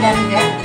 Gracias.